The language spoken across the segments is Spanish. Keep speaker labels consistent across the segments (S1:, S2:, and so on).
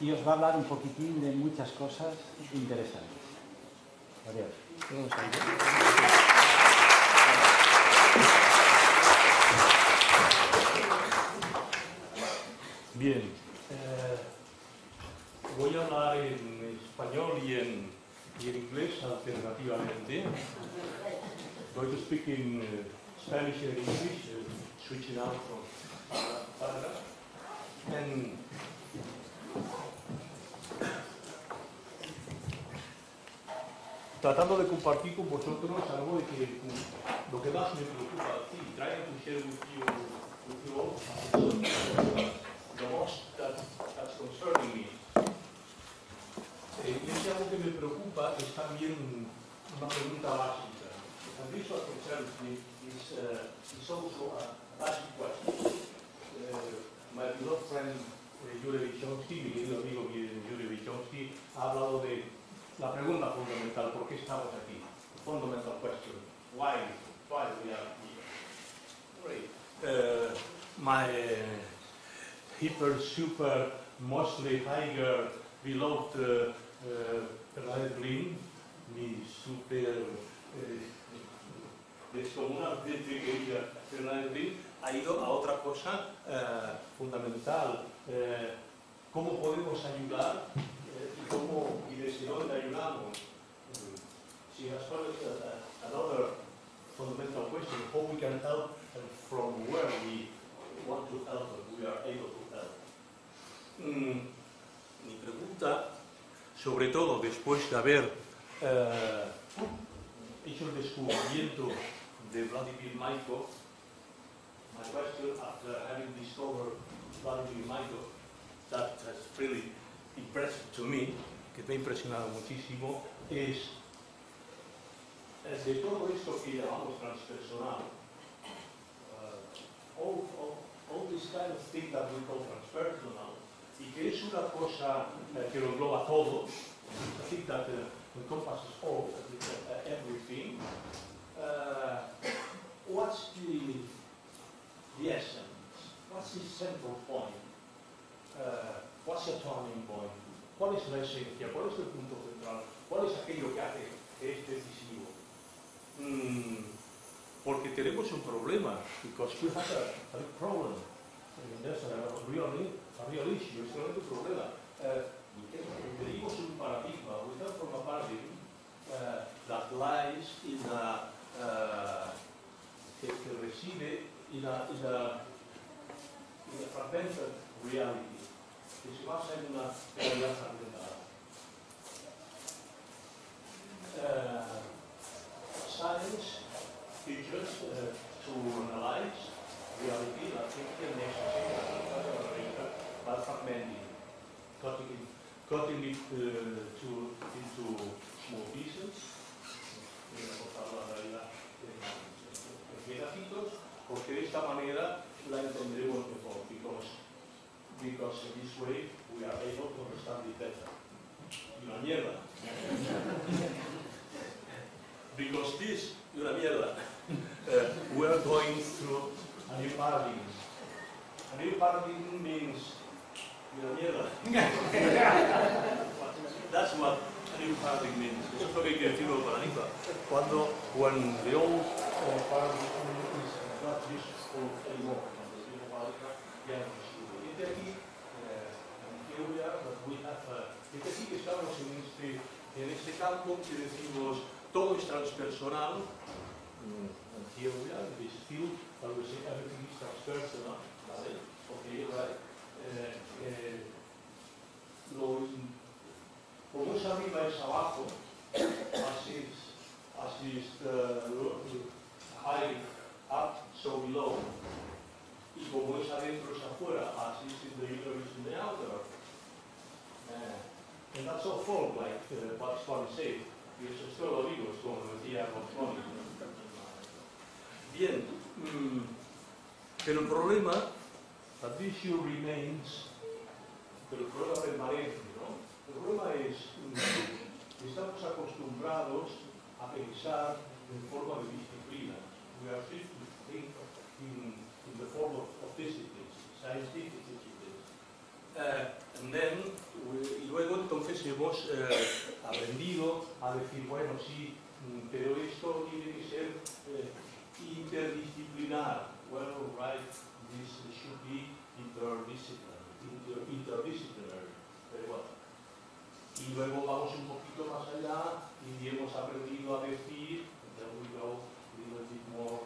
S1: y os va a hablar un poquitín de muchas cosas interesantes. Adiós.
S2: Bien, eh, voy a hablar en español y en, y en inglés alternativamente. Going to speak in uh, Spanish and English, uh, switching out from paragraph. And tratando de compartir con vosotros algo de que lo que más me preocupa, sí, you all the most that, that's concerning me. Eh, y es algo que me preocupa es también una pregunta básica. And this what concerns me is, uh, is also a basic question. Uh, my beloved friend uh, Yuri Vyshonsky, mi querido amigo Yuri Vyshonsky, ha hablado de la pregunta fundamental, ¿por qué estamos aquí? Fundamental question, why, why we are here? Great. Uh, my uh, hyper, super, mostly higher, beloved uh, uh, Green, mi super descomunal de querida Bernadette Green, ha ido a otra cosa eh, fundamental. Eh, ¿Cómo podemos ayudar cómo, y? She has posed another fundamental question, how we can help and from where we want to help and we are able to help. Mm, mi pregunta, sobre todo después de haber eh, hecho el descubrimiento de Vladimir my question after having discovered Vladimir Maikov, that has really impressed to me, que me ha impresionado muchísimo, es de todo esto que llamamos transpersonal, uh, all, all, all this kind of thing that we call transpersonal, y que es una cosa eh, que lo engloba todo, I think that uh, encompasses all, uh, everything, uh, what's the, the essence? What's the central point? Uh, what's the turning point? ¿Cuál es la esencia? ¿Cuál es el punto central? ¿Cuál es aquello que hace que es decisivo? Mm, porque tenemos un problema, because we have a, a problem. Mean, there's a real, a real issue, es un problema. Uh, venimos un paradigma, we come from a paradigm uh, that lies in a, uh, que, que reside in a, in a, in a fragmented reality, que se basa en una realidad fragmentada. Uh, science teaches uh, to analyze reality, la ciencia necesita by fragmenting, cutting it, cutting it uh, to, into small pieces, cortar la realidad en pedacitos, porque de esta manera la entenderemos mejor, because, because in this way we are able to understand it better. Una mierda. because this, una mierda, uh, we are going through a new paradigm. A new paradigm means una mierda. That's what a new paradigm means. Eso es lo que que decirlo el paradigma. Cuando, when the old paradigm is not useful anymore, cuando el viejo paradigma Kirche, Nigeria, la Guinea, que sí que estamos en este, en este campo que decimos todo es transpersonal, en Nigeria, de but we así, everything is transpersonal, ¿vale? Okay, right. Eh, eh, los, como es arriba es abajo, así es, así es, uh, high up, so below, como es adentro es afuera. Uh, and that's all like uh, said. Y eso es todo como decía. Bien, mm, pero el problema, issue remains, el problema permanece, ¿no? El problema es, mm, estamos acostumbrados a pensar en forma de disciplina. We are to think in, in the form of, of disciplines, scientific disciplines. Eh, and then, y luego entonces hemos eh, aprendido a decir, bueno, sí, mm, pero esto tiene que ser eh, interdisciplinar. Well, right, this should be interdisciplinary. Inter- interdisciplinary. Very well. Y luego vamos un poquito más allá y hemos aprendido a decir, we go a little bit more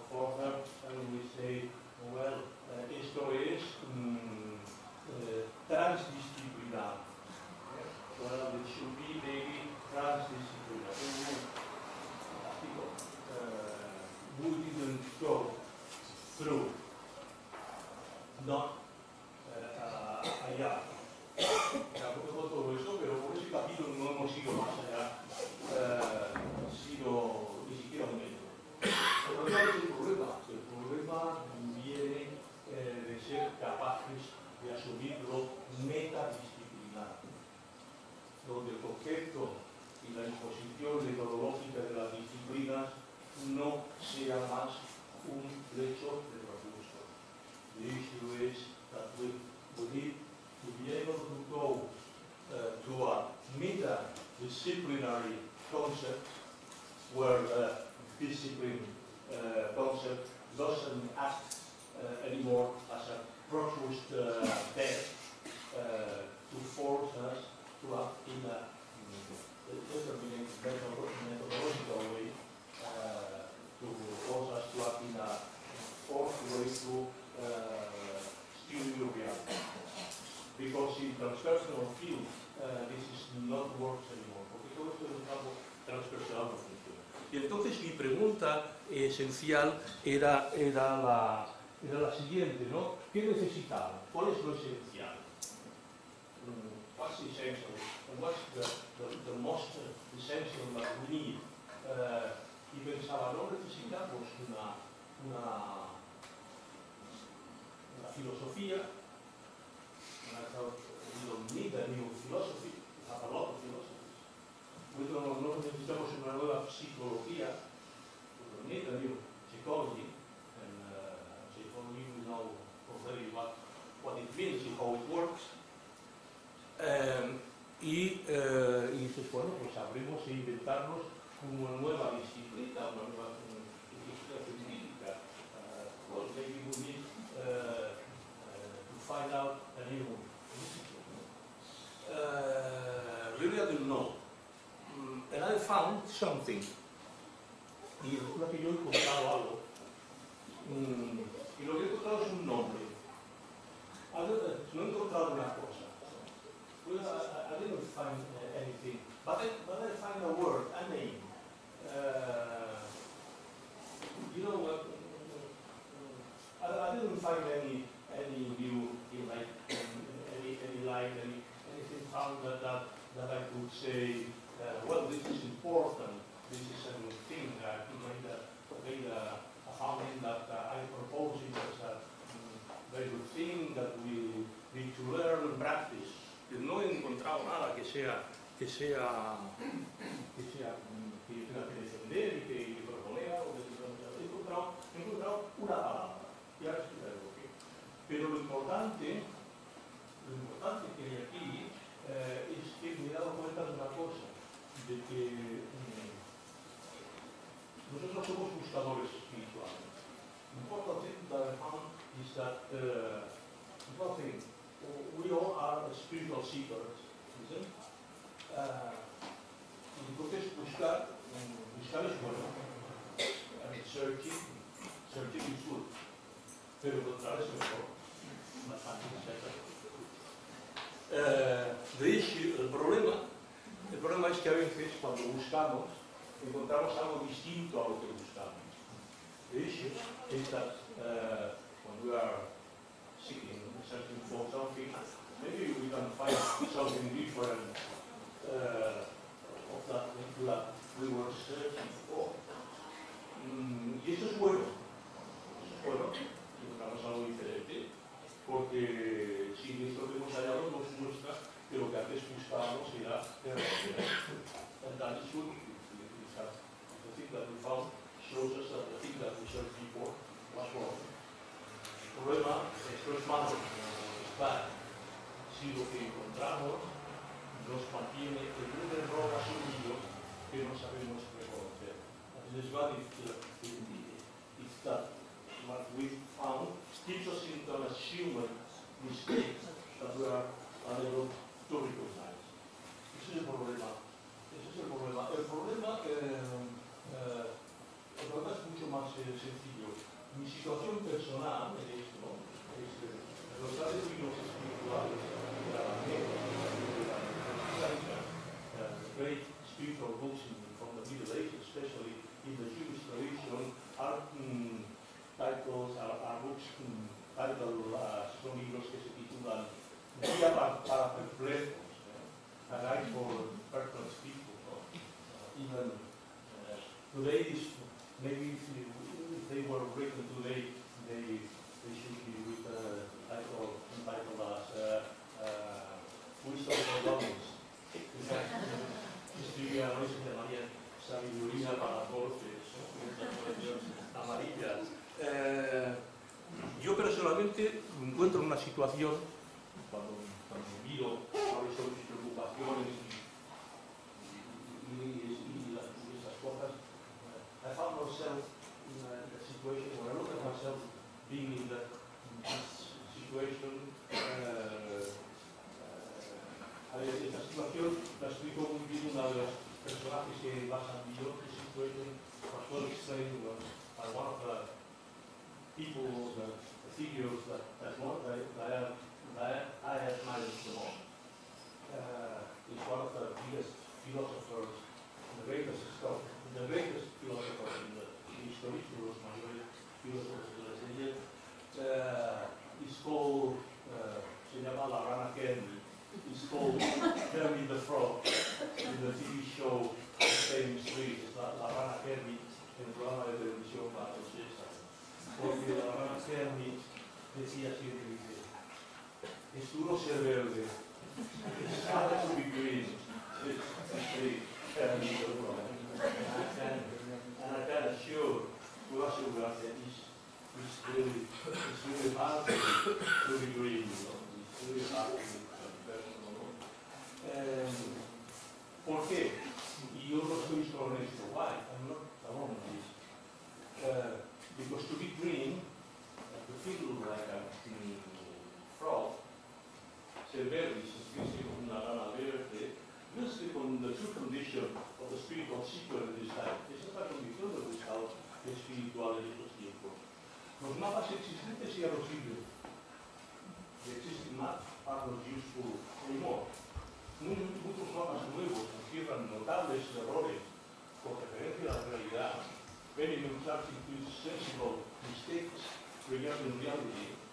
S2: esencial era, era, la, era la siguiente, ¿no? ¿Qué necesitaba? ¿Cuál es lo esencial? What is essential? And what's the, the, the most essential that we need? Uh, y pensaba, no necesitamos una, una, una filosofía will know. Mm, and I found something. Sea que sea que sea que yo tenga que defender y que, y que proponer o que he encontrado, he encontrado una palabra. Ya explicaré por qué. Pero lo importante, lo importante que hay aquí eh, es que me he dado cuenta de una cosa, de que mm, nosotros somos buscadores espirituales. Important thing that I found is that uh, nothing, we all are spiritual seekers, isn't it? Budapest Pushkar in Pushkarishwaram and it's searching, searching is good. Pero encontrarse mejor, más fácil, etc. de hecho, el problema, el problema es que a veces cuando buscamos, encontramos algo distinto a lo que buscamos. The issue is that uh, when we are seeking, searching for something, maybe we can find something different of that we were searching for. Y esto es bueno. Eso bueno. Encontramos algo diferente. Porque si esto que hemos hallado nos muestra que lo que antes buscábamos era. And that is good. The thing that we found shows us that the thing that we searched before was wrong. El problema, esto es malo, es bad. si lo que encontramos nos mantiene en un error asumido que no sabemos reconocer. Is what it, uh, it's that what we found keeps us in the human mistakes that we are unable to recognize. Ese es el problema. Ese es el problema. El problema, eh, eh, es mucho más eh, sencillo. Mi situación personal es esto, es los espirituales great spiritual books in, from the Middle Ages, especially in the Jewish tradition, are mm, titles, are, are books mm, titled, uh, son libros que se titulan Guía para, perplejos, a guide for perplexed people. no? Uh, even uh, today, is, maybe if, if they were written today, they, they should be with a title me encuentro en una situación, fermi nel programma della televisione padre perché la mano fermi che sia sempre di te nessuno si è verde. Sale su di green fermi alla cara sure quella sua grazia di sulle parti sulle green sulle parti perché io non sono nessuno guai. moment uh, because to be green, uh, the feet like a mm, frog. So very, since on the Verde, we sleep on the true condition of the spirit of sequel in this life. This is not only filled with the spirituality of the equal. Los mapas existentes ya los sirven. The existing maps are not useful anymore. Muchos mapas nuevos encierran notables errores con referencia a la realidad. Many new maps include sensible mistakes regarding reality.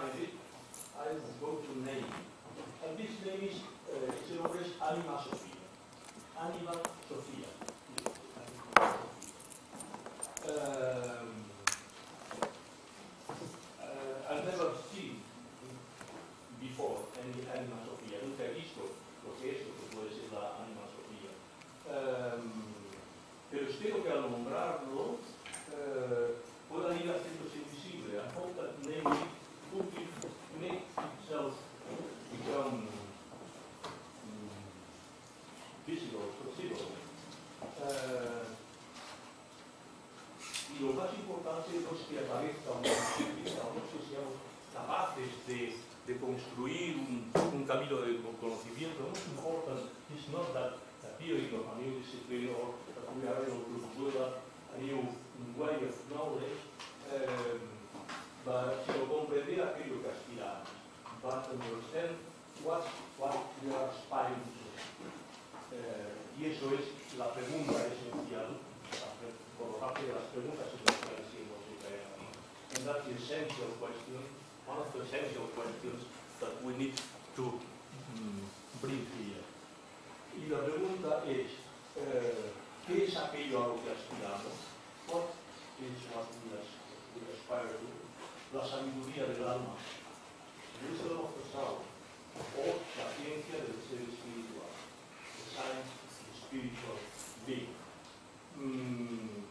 S2: ayrı ayrı go to name. And this name is uh, it's Alima English Anima Sophia. What, what we are aspiring to. Eh, y eso es la pregunta esencial, por parte de las preguntas esenciales que hemos creado. And that's the essential question, one of the essential questions that we need to mm, bring here. Y la pregunta es, eh, ¿qué es aquello a lo que aspiramos? What is what we, as, we aspire to? La sabiduría del alma, wisdom of the soul, o la ciencia del ser espiritual, the science of spiritual being. Mm,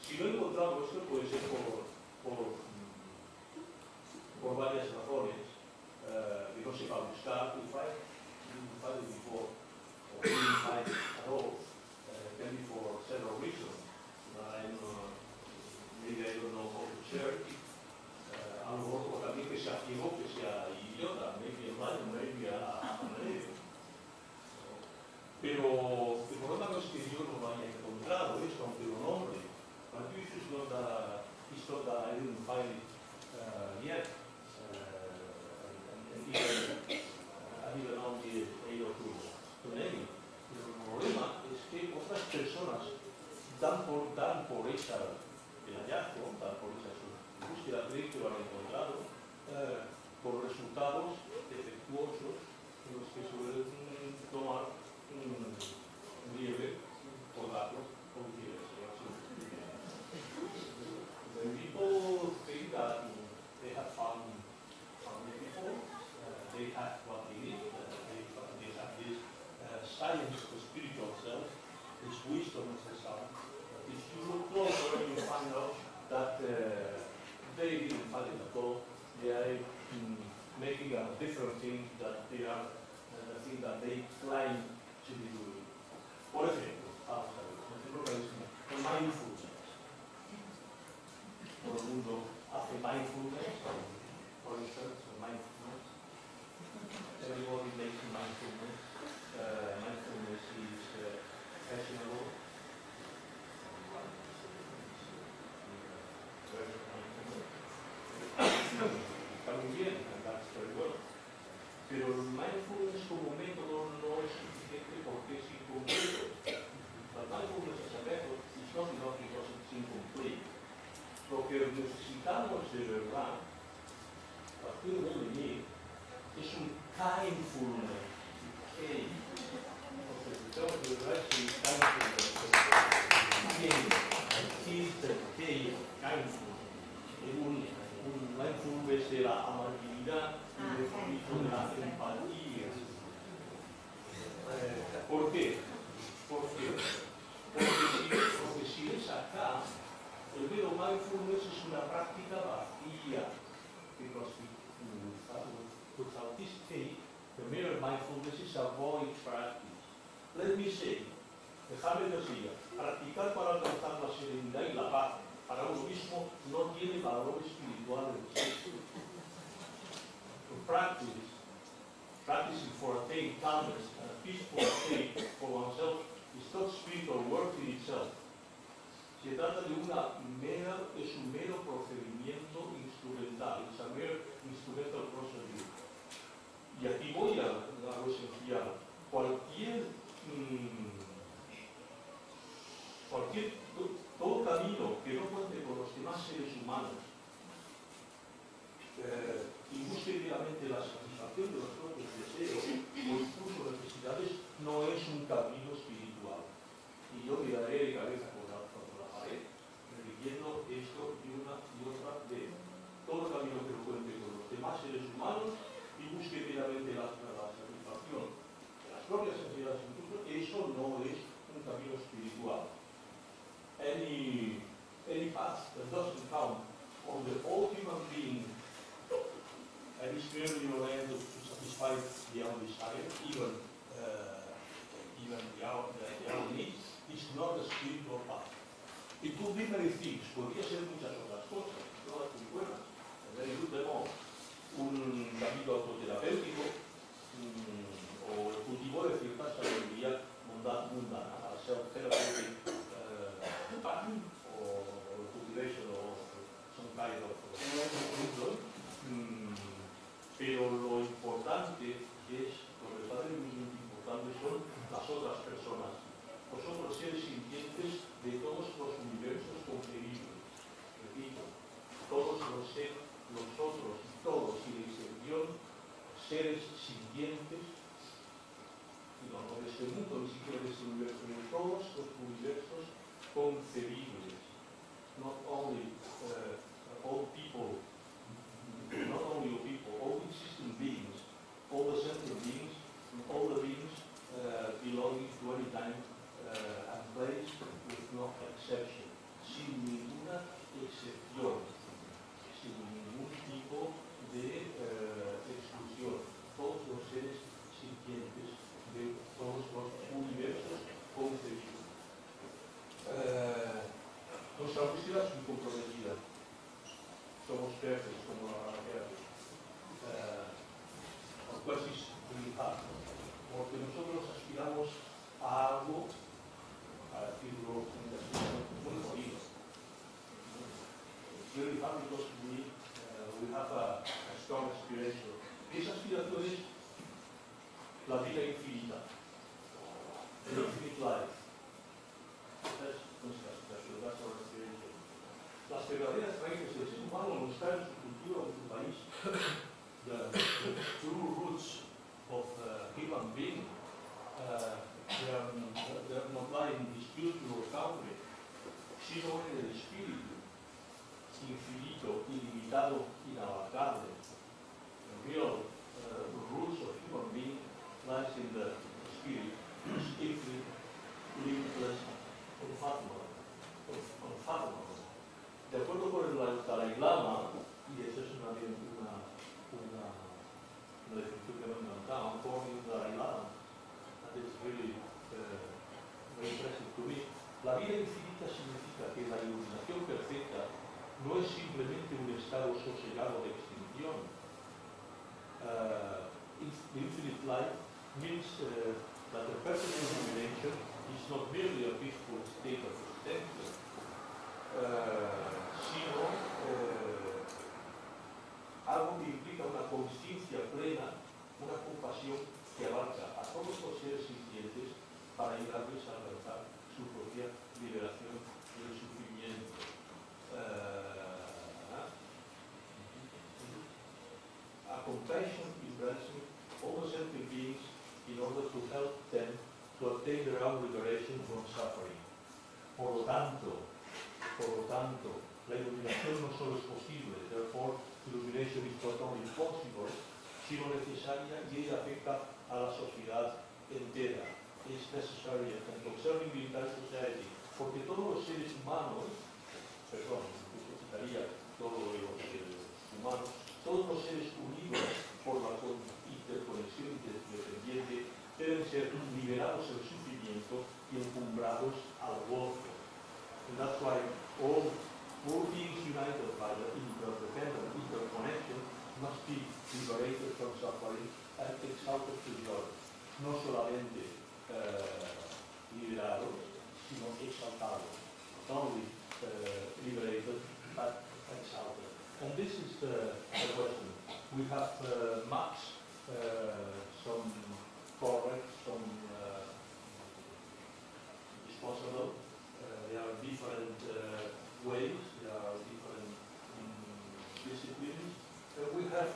S2: si no encontramos esto puede ser por, por, por varias razones. Uh, if I would start, if I didn't find it before, or didn't find it at all, uh, can be for several reasons. I'm, uh, maybe I don't know how to share it. A lo mejor también que sea ciego, que sea idiota, maybe a blind, maybe a, a. Pero el problema no es que yo no lo haya encontrado, esto, aunque lo nombre. But this is not that, it's not that I didn't find uh, yet. Uh, and, and even, uh, even only eight or. Pero el problema es que otras personas dan por, dan por esa, different thing that they are, perdiositamos de verdad, a partir de mí, es un mindfulness. Okay. Necesitamos de verdad sin mindfulness. Bien, aquí se tiene mindfulness. Un mindfulness de la amabilidad y de la empatía. ¿Por qué? ¿Por qué? Porque porque porque se es acá, el mindfulness es una práctica vacía. Because without, without this state, the mere mindfulness is a void practice. Let me say, dejadme decir, practicar para alcanzar la serenidad y la paz para uno mismo no tiene valor espiritual en sí. To practice, practicing for attain calmness and a peaceful state for oneself is not spiritual work in itself. Se trata de una mera, es un mero procedimiento instrumental, es a mere instrumental procedure. Y aquí voy a, a esencial. Cualquier, mmm, cualquier, todo camino que no cuente con los demás seres humanos eh, y busque meramente la satisfacción de los propios deseos o incluso necesidades, no es un camino espiritual. Y yo me daré de cabeza contra, contra la pared, repitiendo esto y una y otra vez. Todo camino que no cuente con los demás seres humanos y busque meramente la, la satisfacción propias necesidades, incluso, eso no es un camino espiritual. Any, any path that doesn't count on the human being and is merely oriented to satisfy the own desire, even, uh, even the own, the, the own needs, is not a spiritual path. It could be many things, podría ser muchas otras cosas, todas muy buenas, very good all. Un camino autoterapéutico, un o el cultivo de cierta sabiduría mundana, mundana self-therapeutic uh, eh, time, or, or cultivation of some kind of mm, pero lo importante es, lo verdaderamente importante son las otras personas, los otros seres sintientes de todos los universos concebidos. Repito, todos los seres, los otros, todos y la inserción, seres sintientes universos concebibles. Not only uh, all people, not only all people, all existing beings, all the sentient beings, all the beings uh, belonging to any time nuestra búsqueda es muy comprometida. Somos perfectos como la. Uh, of course, it's really hard. Porque nosotros aspiramos a algo, a decirlo muy jodido. It's really hard because we, uh, we have a, a strong aspiration. Esa aspiración es la vida infinita. The infinite life. Cultura en país. The, the true roots of uh, human being, uh, they, are, they are not lying in dispute or country, sino en el espíritu infinito, ilimitado, inabarcable. The real uh, roots of human being lies in the spirit, which is limitless, unfathomable. unfathomable. De acuerdo con el Dalai Lama, y esa es una, una, una, una definición que me ha to Dalai Lama, and it's really uh, very impressive to me, la vida infinita significa que la iluminación perfecta no es simplemente un estado sosegado de extinción. Uh, the infinite life means uh, that the perfect illumination is not merely a peaceful state of existence, sino uh, algo que implica una conciencia plena, una compasión que abarca a todos los seres sintientes para ayudarles a alcanzar su propia liberación del sufrimiento. Uh, a compassion embracing all the sentient beings in order to help them to obtain their own liberation from suffering. Por lo tanto, por lo tanto, la iluminación no solo es posible, therefore illumination is not only possible, sino necesaria y ella afecta a la sociedad entera. Es necessary and concerning the entire society, porque todos los seres humanos, perdón, necesitaría todos los seres humanos, todos los seres unidos por la interconexión interdependiente deben ser liberados del sufrimiento y encumbrados al gozo. And that's why all, all beings united by the interdependent interconnection must be liberated from suffering and exalted to joy. No solamente uh, liberados, sino exaltados. Not only uh, liberated, but exalted. And this is the, the question. We have uh, maps, some correct, some disposable. There are different ways, there are different um, disciplines. we have,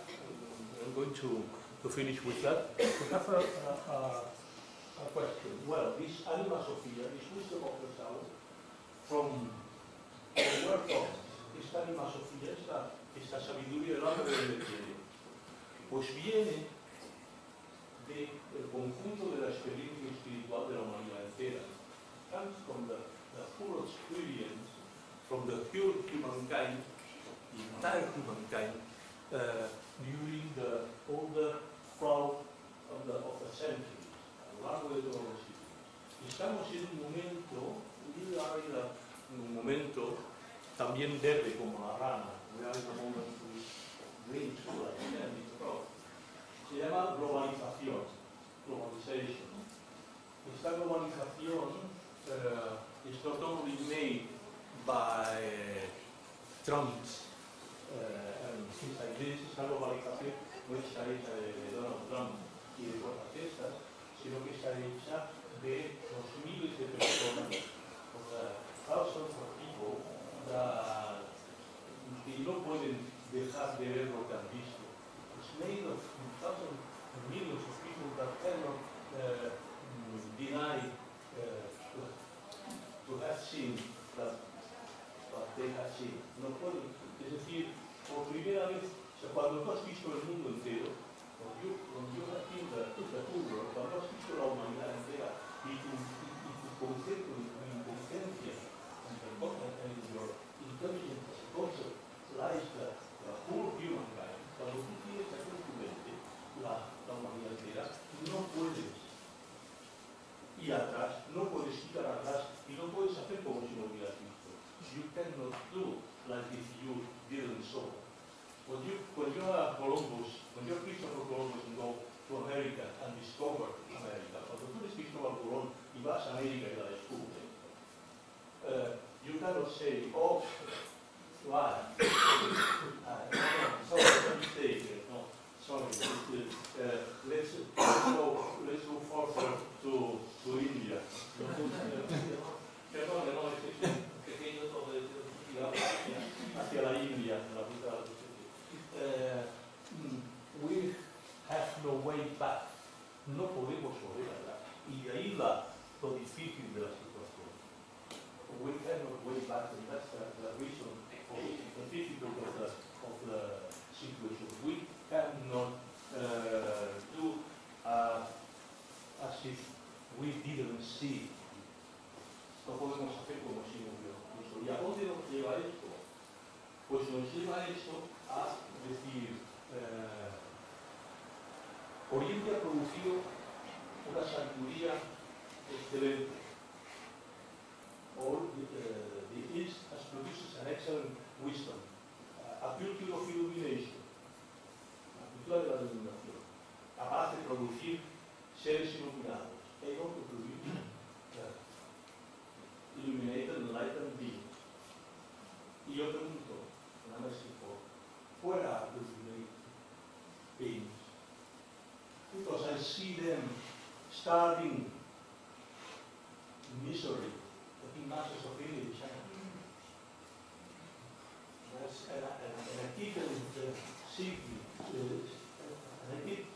S2: I'm going to, to finish with that. We have a, a, a question. Well, this anima sophia, this wisdom of the soul, from the word of esta anima sophia, esta, esta sabiduría del hombre de quiere, pues viene del conjunto de la experiencia espiritual de la humanidad entera. Comes from the, the full experience from the pure humankind, entire humankind, uh, during the, the flow of the, of the centuries, a largo de todos los. Estamos en un momento, we are in un momento también verde como la rana. We are in a moment like candy crop. Se llama globalización, globalization. Esta globalización uh, is not only made by Trump's uh, and things like this, está hecha de, Donald Trump y de cosas estas, sino que está hecha de los miles de personas, of the thousands of people that, que no pueden dejar de ver lo que han visto. It's made of thousands millions of people that cannot uh, deny uh, that they have seen. No pueden, es decir, por primera vez, o sea, cuando tú has visto el mundo entero, have seen the, the whole world, cuando has visto la humanidad entera y tu, y, y tu concepto, y tu your intelligence concept lies the, the whole humankind, cuando tú tienes aquí en tu mente la, la humanidad entera, no puedes ir atrás, You cannot do like if you didn't saw. When you, when you are Columbus, when you're Christopher Columbus and go to America and discover America, cuando tú eres Cristóbal Colón y vas a América y la descubres, uh, you cannot say, oh, lleva esto a decir, eh, Oriente ha producido una sabiduría excelente. Or the, uh, the East has produced an excellent wisdom, a culture of illumination, la cultura de la iluminación, capaz de producir seres iluminados, able to produce uh, illuminated, enlightened beings. Y yo pregunto, nada más que por fuera de illuminated beings, because I see them starving in misery, the big masses of India in China. Yes, and, I- and, and I keep them, uh, see, uh, and I keep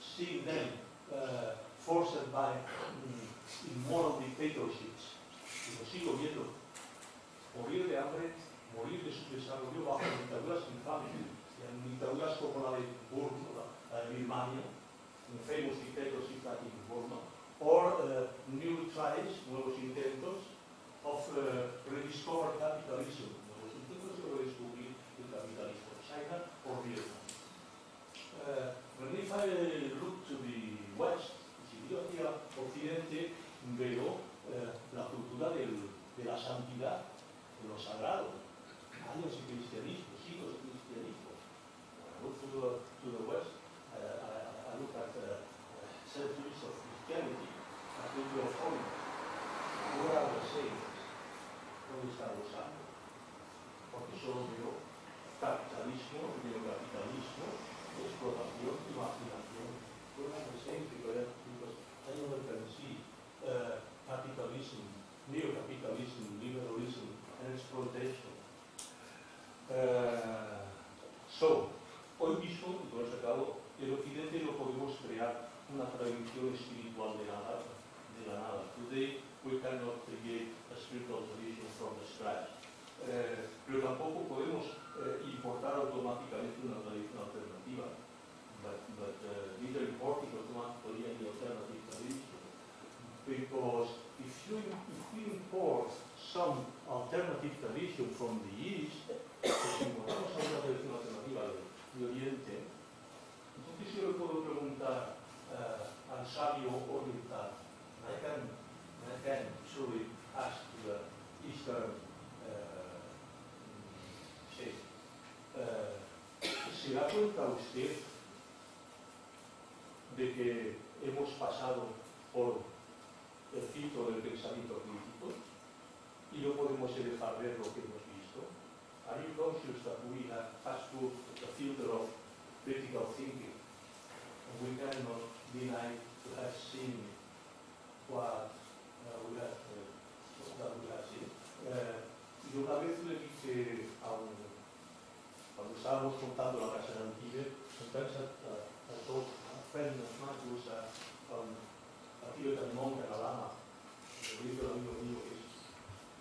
S2: seeing them uh, forced by mm, immoral dictatorships. Y lo sigo viendo. Morir de hambre, morir de su desarrollo bajo dictaduras infames, y dictaduras como la de Burma, la, la de Birmania, un famous dictatorship back in Burma, or uh, new tries, nuevos intentos, of uh, rediscover capitalism, nuevos intentos de redescubrir el capitalismo, China or Vietnam. Uh, when if I look to the West, si miro hacia Occidente, veo la cultura del, de la santidad, de lo sagrado, años de cristianismo, siglos de cristianismo. When I look to the, to the West, centuries of Christianity as they were holy. are the saints, ¿dónde están los santos? Porque solo veo capitalismo, veo capitalismo, explotación, imaginación. Who are the saints, because I never can see uh, capitalism, neocapitalism, liberalism, and exploitation. Uh, so, hoy mismo, con eso acabo, el occidente lo podemos crear una tradición espiritual de nada, de la nada. Today we cannot create a spiritual tradition from scratch. Eh, pero tampoco podemos eh, importar automáticamente una tradición alternativa. But, but uh, neither importing automatically any alternative tradition. Because if you, if we import some alternative tradition from the East, pues importamos una tradición alternativa de, de Oriente, entonces yo le puedo preguntar uh, I can, I can truly ask the Eastern uh, shape, uh, ¿se da cuenta usted de que hemos pasado por el filtro del pensamiento crítico y no podemos dejar ver lo que hemos visto? Are you conscious that we have passed through the filter of critical thinking? We cannot deny assim qua da Udasi io avevo le vite a un quando stavamo ascoltando la casa antica pensa a, a tot a prendre les màquines a, a, a tio del món de la lama dice l'amico mio che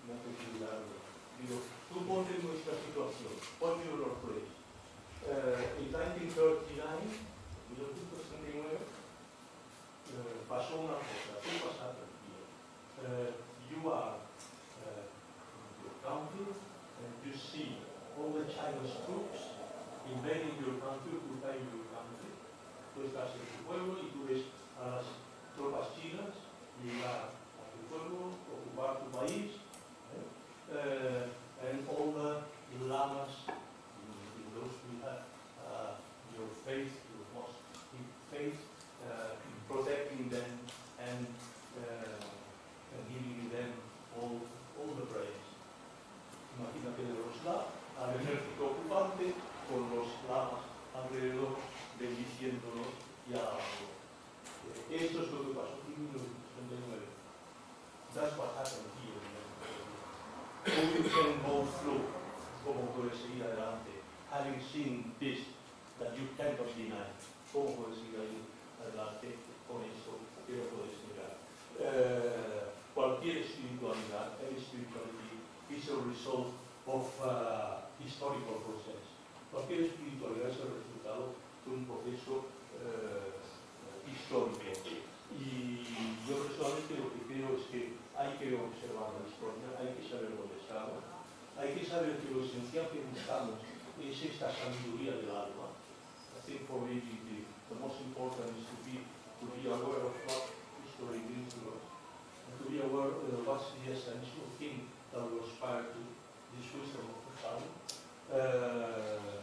S2: mi ha fatto girarlo Digo, tu ponte in questa situazione put me in your place uh, in 1939 1939 your country and you see all the Chinese troops invading your country, occupying your country. Tú estás en tu pueblo y tú ves a las tropas chinas llegar a tu pueblo, ocupar tu país, eh? Uh, and all the lamas, those who have uh, your faith, lamas, al ejército ocupante con los lamas alrededor, bendiciéndolos y alabándolos. Esto es lo que pasó en 1969. That's what happened here. We can go through, como puede seguir adelante, having seen this that you cannot deny. ¿Cómo puedes seguir adelante con esto que no puedes negar? Uh, cualquier espiritualidad, any spirituality, is a result of uh, historical process. Cualquier espiritualidad es el resultado de un proceso uh, histórico. Y yo personalmente lo que creo es que hay que observar la historia, hay que saber dónde estamos, hay que saber que lo esencial que buscamos es esta sabiduría del alma. I think for me the, the most important is to be, to be aware of what history means to us, and to be aware of what's the essential thing that this wisdom of the. Uh,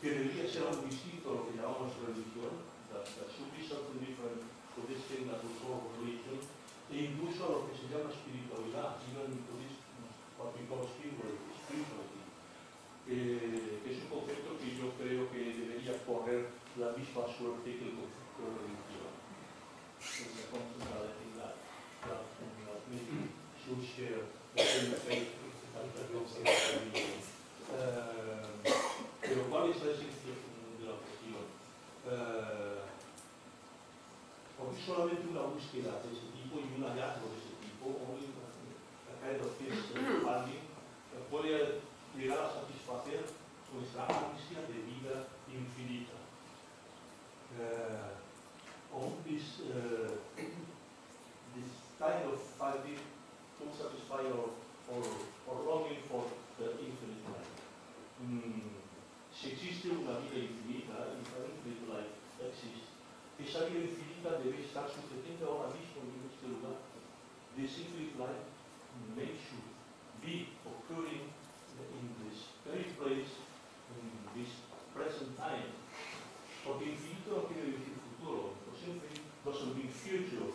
S2: que debería ser algo distinto a lo que llamamos religión, that, that should be something different to this e incluso a lo que se llama espiritualidad, even to this, what we eh, que es un concepto que yo creo que debería correr la misma suerte que el concepto de religión. We should share. pelo qual esclarecer um grau Obviamente una búsqueda de ese tipo y una hallazgo de ese tipo. This is the theta or the like make should be occurring in this very place, in this present time. Porque infinito no the future, or simply, doesn't mean future.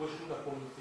S2: Hoje, na Comissão